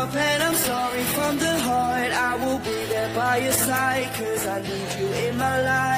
up and I'm sorry from the heart. I will be there by your side Cause I need you in my life.